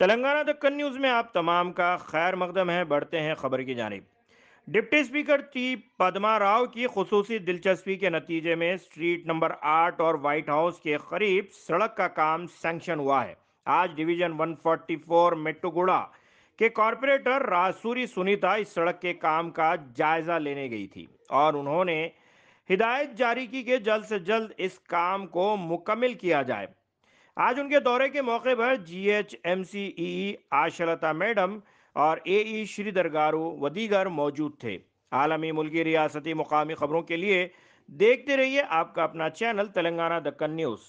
Telangana Deccan news में आप तमाम का खैर मकदम है, बढ़ते हैं खबर की जानिब। Deputy speaker T Padma Rao की खसूसी दिलचस्पी के नतीजे में स्ट्रीट नंबर आठ और व्हाइट हाउस के करीब सड़क का काम सैंक्शन हुआ है। आज डिवीज़न 144 मेट्टुगुड़ा के कॉरपोरेटर रासूरी सुनीता इस सड़क के काम का जायजा लेने गई थी और उन्होंने हिदायत जारी की कि जल्द से जल्द इस काम को मुकम्मल किया जाए। आज उनके दौरे के मौके पर G H M C E Ashalata madam और ए ई श्रीधर गारू व दीगर मौजूद थे। आलमी मुल्की रियासती मुकामी खबरों के लिए देखते रहिए आपका अपना चैनल तेलंगाना दक्कन न्यूज़।